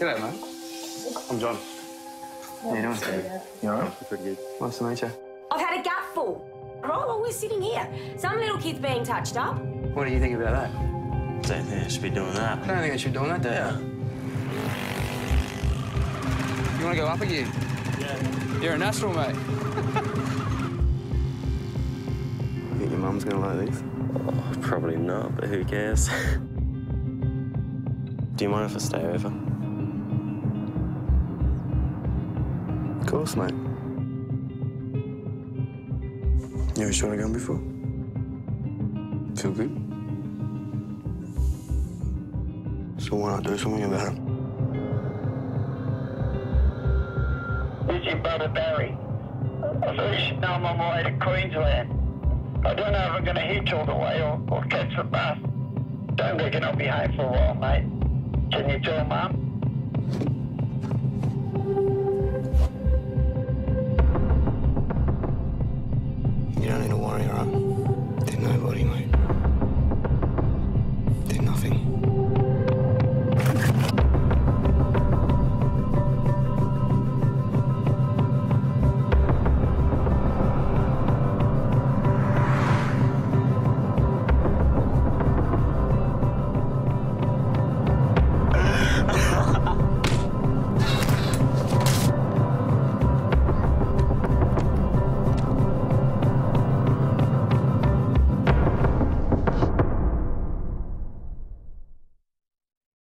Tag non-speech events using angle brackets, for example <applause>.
G'day, mate. I'm John. How you doing, Steve? You all right? Pretty good. Nice to meet you. I've had a gut full. Right while we're sitting here. Some little kid's being touched up. What do you think about that? Don't think I should be doing that. I don't think I should be doing that, do you? You want to go up again? Yeah. You're a natural, mate. <laughs> think your mum's going to like these? Oh, probably not, but who cares? <laughs> Do you mind if I stay over? Of course, mate. You ever shot a gun before? Feel good? So why not do something about it? This is your brother Barry. I thought you should know I'm on my way to Queensland. I don't know if I'm going to hitch all the way or, or catch the bus. Don't reckon I'll be home for a while, mate. Can you tell Mum? need a warrior up. Did nobody, mate.